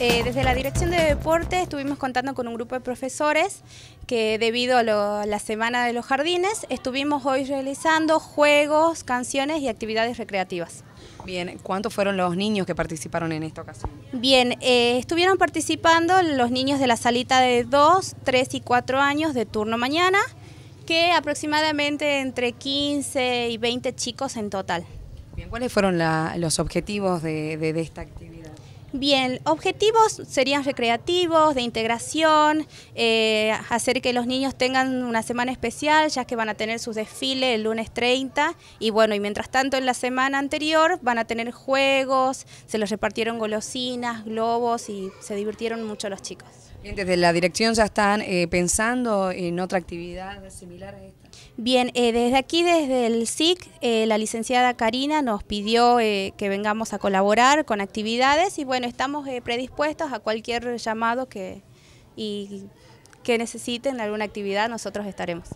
Eh, desde la Dirección de Deporte estuvimos contando con un grupo de profesores que debido a la Semana de los Jardines estuvimos hoy realizando juegos, canciones y actividades recreativas. Bien, ¿cuántos fueron los niños que participaron en esta ocasión? Bien, eh, estuvieron participando los niños de la salita de 2, 3 y 4 años de turno mañana, que aproximadamente entre 15 y 20 chicos en total. Bien, ¿cuáles fueron los objetivos de esta actividad? Bien, objetivos serían recreativos, de integración, eh, hacer que los niños tengan una semana especial, ya que van a tener su desfile el lunes 30, y bueno, y mientras tanto en la semana anterior van a tener juegos, se les repartieron golosinas, globos y se divirtieron mucho los chicos. Bien, desde la dirección ya están eh, pensando en otra actividad similar a esta. Bien, eh, desde aquí, desde el SIC, eh, la licenciada Karina nos pidió que vengamos a colaborar con actividades y bueno, estamos predispuestos a cualquier llamado que, y, que necesiten alguna actividad, nosotros estaremos.